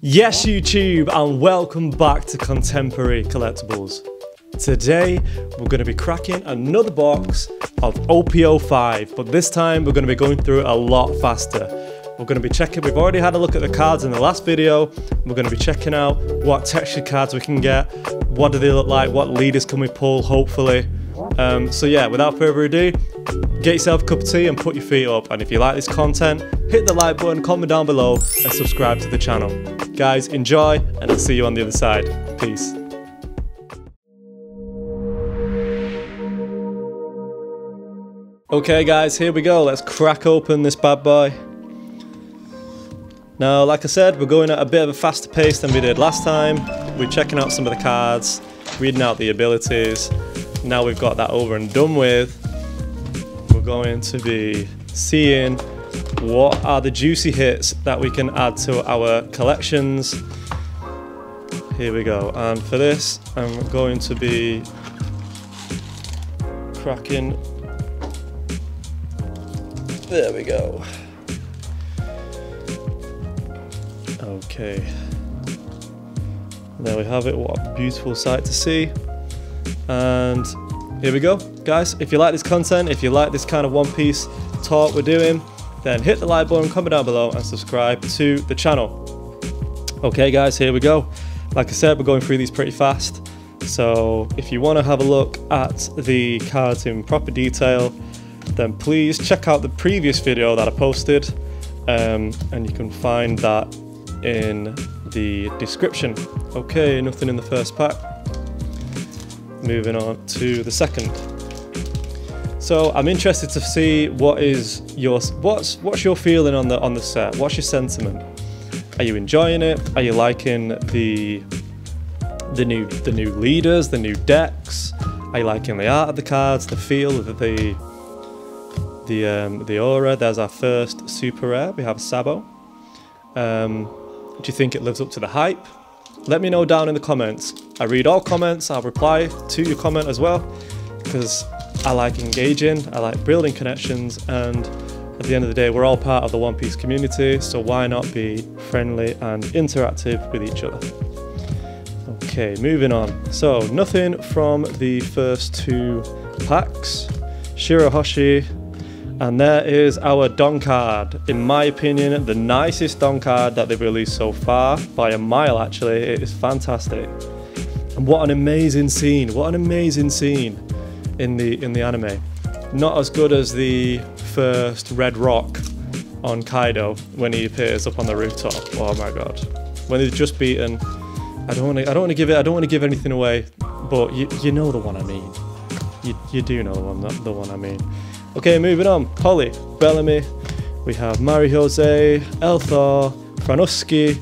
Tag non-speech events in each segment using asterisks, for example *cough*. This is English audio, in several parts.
Yes, YouTube, and welcome back to Contemporary Collectables. Today, we're going to be cracking another box of OP05, but this time we're going to be going through a lot faster. We're going to be checking, we've already had a look at the cards in the last video. We're going to be checking out what texture cards we can get, what do they look like, what leaders can we pull, hopefully. Um, so yeah, without further ado, get yourself a cup of tea and put your feet up. And if you like this content, hit the like button, comment down below, and subscribe to the channel. Guys, enjoy, and I'll see you on the other side. Peace. Okay guys, here we go. Let's crack open this bad boy. Now, like I said, we're going at a bit of a faster pace than we did last time. We're checking out some of the cards, reading out the abilities. Now we've got that over and done with. We're going to be seeing what are the juicy hits that we can add to our collections. Here we go. And for this, I'm going to be cracking. There we go. Okay. There we have it. What a beautiful sight to see. And here we go. Guys, if you like this content, if you like this kind of One Piece talk we're doing, then hit the like button, comment down below, and subscribe to the channel. Okay, guys, here we go. Like I said, we're going through these pretty fast. So if you want to have a look at the cards in proper detail, then please check out the previous video that I posted. Um, and you can find that in the description. Okay, nothing in the first pack. Moving on to the second. So I'm interested to see what is your what's what's your feeling on the on the set? What's your sentiment? Are you enjoying it? Are you liking the the new the new leaders, the new decks? Are you liking the art of the cards, the feel, the the the, um, the aura? There's our first super rare. We have Sabo. Um, do you think it lives up to the hype? Let me know down in the comments. I read all comments. I'll reply to your comment as well because I like engaging, I like building connections, and at the end of the day, we're all part of the One Piece community, so why not be friendly and interactive with each other? Okay, moving on. So, nothing from the first two packs. Shirahoshi, and there is our Don card. In my opinion, the nicest Don card that they've released so far, by a mile actually. It is fantastic. And what an amazing scene, what an amazing scene in the in the anime. Not as good as the first Red Roc on Kaido when he appears up on the rooftop. Oh my god. When they've just beaten I don't want to I don't want to give it I don't want to give anything away, but you you know the one I mean. You you do know the one the one I mean. Okay, moving on. Holly, Bellamy, we have Mary Geoise, Elthor, Franuski,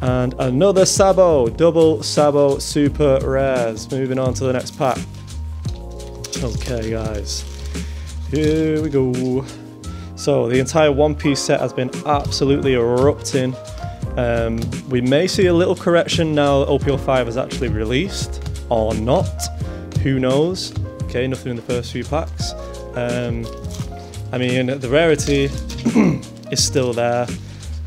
and another Sabo, double Sabo super rares. Moving on to the next pack. Okay, guys, here we go. So the entire One Piece set has been absolutely erupting. Um, we may see a little correction now that OP05 is actually released, or not. Who knows? Okay, nothing in the first few packs. Um, I mean, the rarity *clears throat* is still there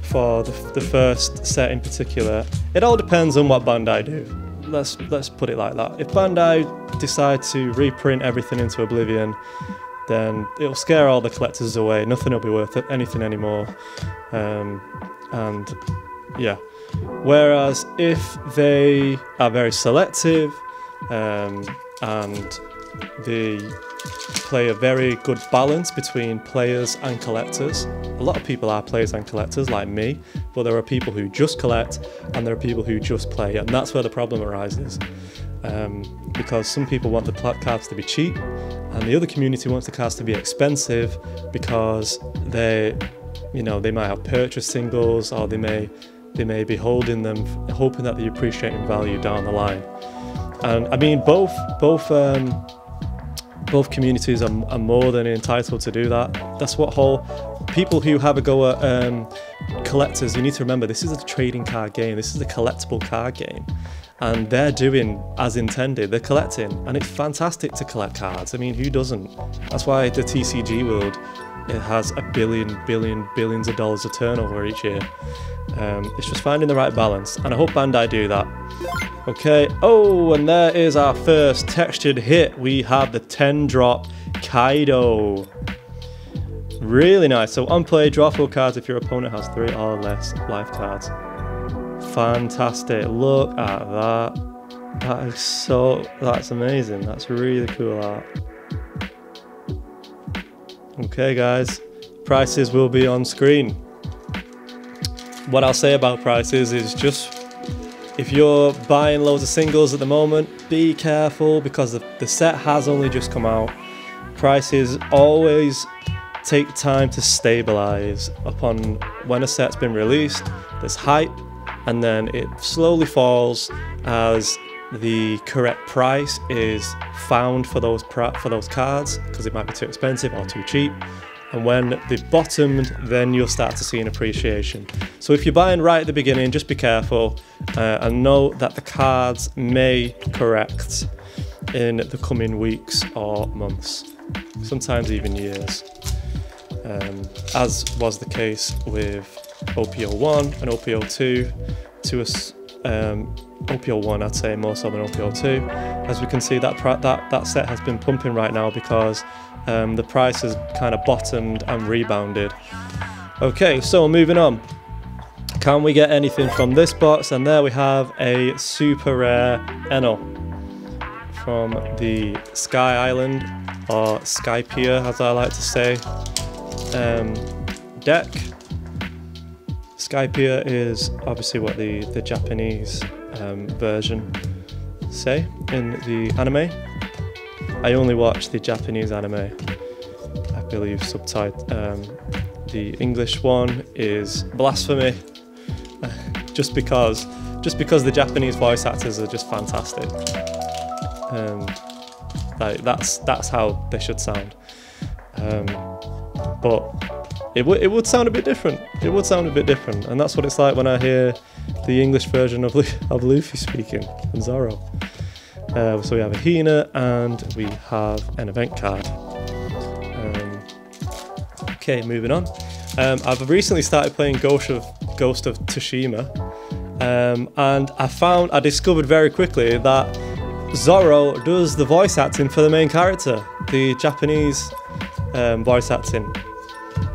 for the, the, first set in particular. It all depends on what Bandai do. Let's let's put it like that. If Bandai decide to reprint everything into Oblivion, then it'll scare all the collectors away. Nothing will be worth it, anything anymore. Um, and yeah. Whereas if they are very selective um, and they play a very good balance between players and collectors. A lot of people are players and collectors, like me, but there are people who just collect and there are people who just play, and that's where the problem arises. Um, because some people want the cards to be cheap, and the other community wants the cards to be expensive because they, you know, they might have purchase singles or they may they may be holding them, hoping that they appreciate in value down the line. And I mean, both both. Um, both communities are, are, more than entitled to do that. That's what whole people who have a go at um, collectors, you need to remember this is a trading card game, this is a collectible card game. And they're doing as intended, they're collecting. And it's fantastic to collect cards. I mean, who doesn't? That's why the TCG world it has a billion, billion, billions of dollars of turnover each year. Um, it's just finding the right balance, and I hope Bandai do that. Okay, oh, and there is our first textured hit. We have the 10 drop Kaido. Really nice. So on play, draw four cards if your opponent has three or less life cards. Fantastic. Look at that. That is so, that's amazing. That's really cool art. Okay, guys, prices will be on screen. What I'll say about prices is just if you're buying loads of singles at the moment, be careful because the, the set has only just come out. Prices always take time to stabilize upon when a set's been released. There's hype, and then it slowly falls as the correct price is found for those for those cards because it might be too expensive or too cheap. And when they've bottomed, then you'll start to see an appreciation. So if you're buying right at the beginning, just be careful uh, and know that the cards may correct in the coming weeks or months, sometimes even years. Um, as was the case with OP01 and OP02 to us um, OP01, I'd say more so than OP02. As we can see, that that that set has been pumping right now because um, the price has kind of bottomed and rebounded. Okay, so moving on. Can we get anything from this box? And there we have a super rare Enel from the Sky Island or Skypiea, as I like to say, um, deck. Skypiea is obviously what the, the Japanese um, version say in the anime. I only watch the Japanese anime. I believe subtitled. Um, the English one is Blasphemy, *laughs* just because, just because the Japanese voice actors are just fantastic. Um, like that's that's how they should sound. Um, but it would it would sound a bit different. It would sound a bit different, and that's what it's like when I hear the English version of of Luffy speaking and Zoro. Uh, so we have a Hina and we have an event card. Um, okay, moving on. Um, I've recently started playing Ghost of Ghost of Tsushima, um, and I found I discovered very quickly that Zoro does the voice acting for the main character, the Japanese um, voice acting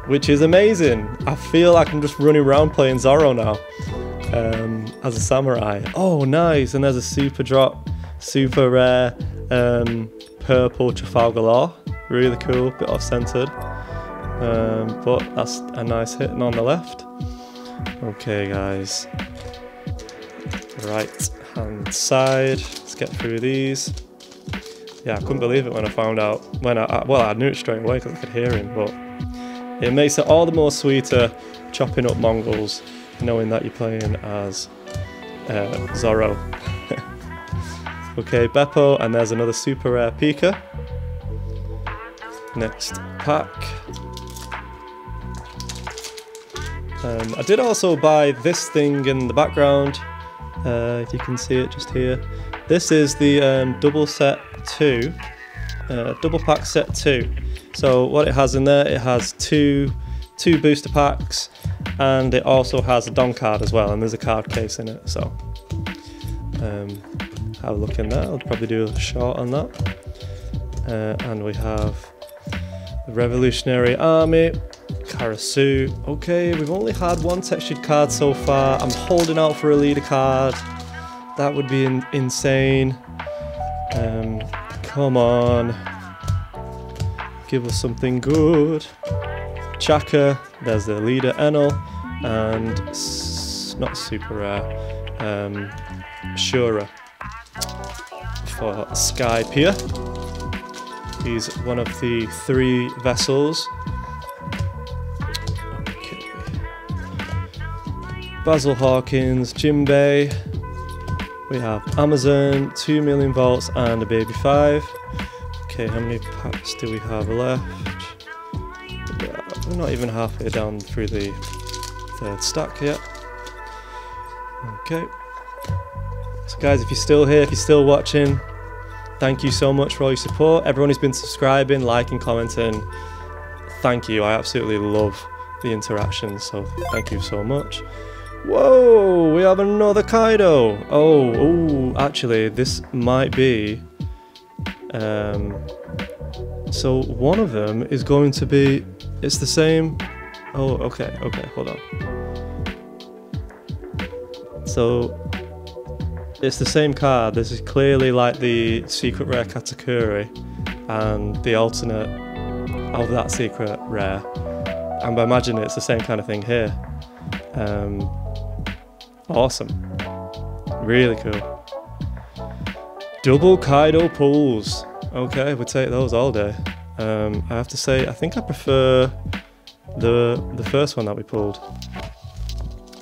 which is amazing. I feel like I'm just running around playing Zoro now um, as a samurai. Oh, nice. And there's a super drop, super rare um, purple Trafalgar Law. Really cool, bit off centered. Um, but that's a nice hit on the left. Okay, guys. Right hand side. Let's get through these. Yeah, I couldn't believe it when I found out. When I, well, I knew it straight away because I could hear him, but it makes it all the more sweeter chopping up Mongols, knowing that you're playing as uh, Zoro. *laughs* okay, Bepo, and there's another super rare Pica. Next pack. Um, I did also buy this thing in the background, uh, if you can see it just here. This is the um, double set 2, uh, double pack set 2. So what it has in there, it has two two booster packs, and it also has a Don card as well, and there's a card case in it. So um, have a look in there. I'll probably do a short on that. Uh, and we have the Revolutionary Army, Karasu. Okay, we've only had one textured card so far. I'm holding out for a leader card. That would be in insane. Um, come on. Give us something good. Chaka, there's the leader Enel, and not super rare, um, Shura for Skypiea. He's one of the three vessels. Basil Hawkins, Jinbei. We have Amazon, 2 million volts, and a baby 5. Okay, how many packs do we have left? We're not even halfway down through the third stack yet. Okay. So guys, if you're still here, if you're still watching, thank you so much for all your support. Everyone who's been subscribing, liking, commenting, thank you. I absolutely love the interactions, so thank you so much. Whoa, we have another Kaido. Oh, oh, actually, this might be. Um, so one of them is going to be. It's the same. Oh, okay, okay, hold on. So it's the same card. This is clearly like the secret rare Katakuri and the alternate of that secret rare. And I imagine it's the same kind of thing here. Um, awesome. Really cool. Double Kaido pulls. Okay, we'll take those all day. Um, I have to say, I think I prefer the the first one that we pulled.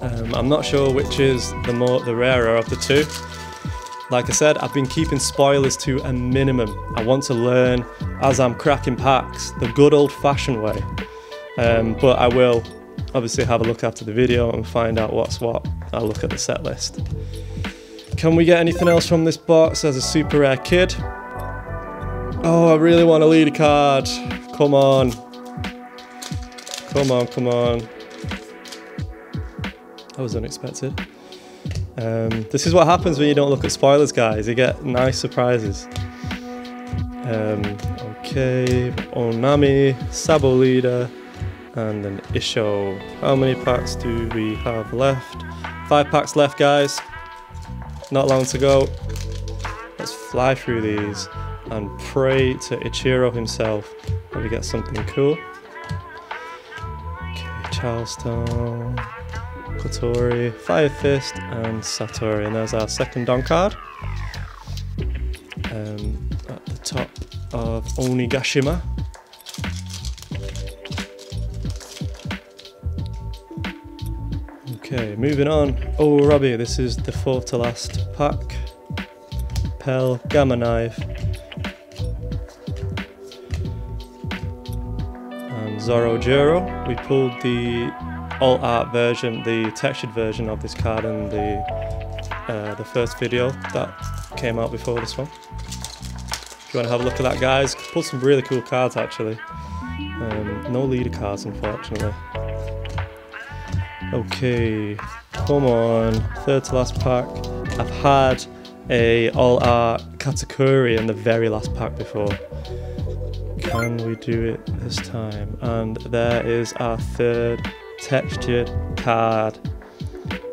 Um, I'm not sure which is the more the rarer of the two. Like I said, I've been keeping spoilers to a minimum. I want to learn as I'm cracking packs the good old fashioned way. Um, but I will obviously have a look after the video and find out what's what. I'll look at the set list. Can we get anything else from this box as a super rare kid? Oh, I really want a leader card. Come on. Come on, come on. That was unexpected. Um, this is what happens when you don't look at spoilers, guys. You get nice surprises. Um, okay, Onami, Sabo Leader, and an Isho. How many packs do we have left? Five packs left, guys. Not long to go. Let's fly through these and pray to Ichiro himself that we get something cool. Okay, Charleston. Kotori, Fire Fist, and Satori. And there's our second Don card. Um, at the top of Onigashima. Okay, moving on. Oh, Robbie, this is the fourth to last pack. Pell, Gamma Knife, Zoro We pulled the alt art version, the textured version of this card in the uh, the first video that came out before this one. If you want to have a look at that, guys, pulled some really cool cards actually. Um, no leader cards, unfortunately. Okay, come on, third to last pack. I've had a all art Katakuri in the very last pack before. Can we do it this time? And there is our third textured card.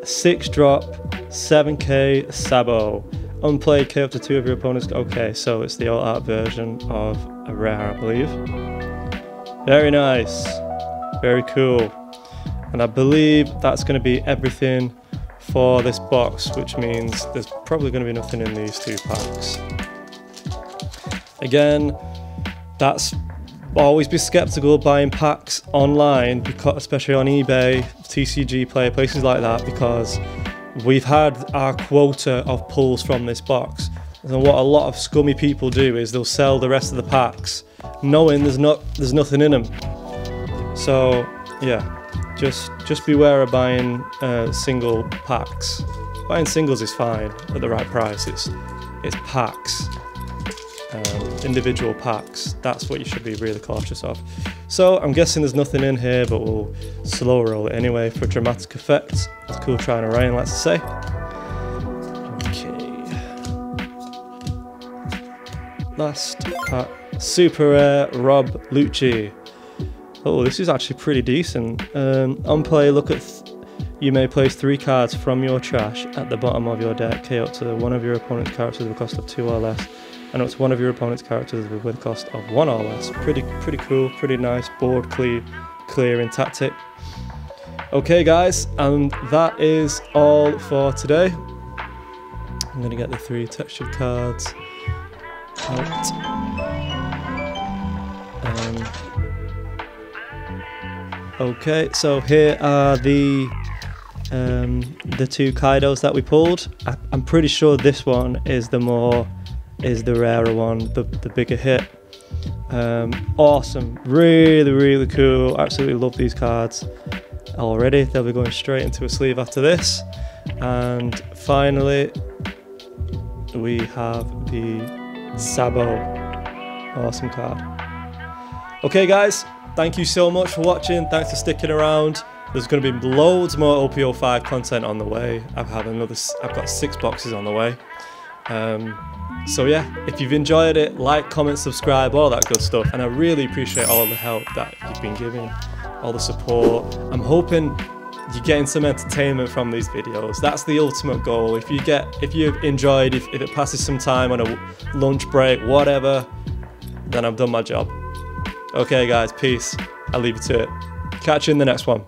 6 drop, 7k Sabo. Unplayed K up to two of your opponents. Okay, so it's the alt art version of a rare, I believe. Very nice. Very cool. And I believe that's going to be everything for this box, which means there's probably going to be nothing in these two packs. Again, that's always be skeptical buying packs online, because, especially on eBay, TCG Player, places like that, because we've had our quota of pulls from this box. And what a lot of scummy people do is they'll sell the rest of the packs, knowing there's not there's nothing in them. So yeah, just just beware of buying uh, single packs. Buying singles is fine at the right price. It's it's packs um, individual packs. That's what you should be really cautious of. So I'm guessing there's nothing in here, but we'll slow roll it anyway for dramatic effect. That's cool trying to rain, let's say. Okay. Last pack, Super Rare Rob Lucci. Oh, this is actually pretty decent. Um, on play, look at you may place three cards from your trash at the bottom of your deck, KO up to one of your opponent's characters with a cost of two or less and it's one of your opponent's characters with a cost of one or less. Pretty, pretty cool, pretty nice board clear, clearing tactic. Okay, guys, and that is all for today. I'm gonna get the three textured cards out. Um, okay, so here are the um, the two Kaidos that we pulled. I, I'm pretty sure this one is the more is the rarer one, the, the bigger hit. Um, awesome, really, really cool. Absolutely love these cards already. They'll be going straight into a sleeve after this. And finally, we have the Sabo. Awesome card. Okay, guys, thank you so much for watching. Thanks for sticking around. There's going to be loads more OP05 content on the way. I've had another, I've got six boxes on the way. Um, so yeah, if you've enjoyed it, like, comment, subscribe, all that good stuff. And I really appreciate all the help that you've been giving, all the support. I'm hoping you're getting some entertainment from these videos. That's the ultimate goal. If you get, if you've enjoyed, if, if it passes some time on a lunch break, whatever, then I've done my job. Okay guys, peace. I'll leave you to it. Catch you in the next one.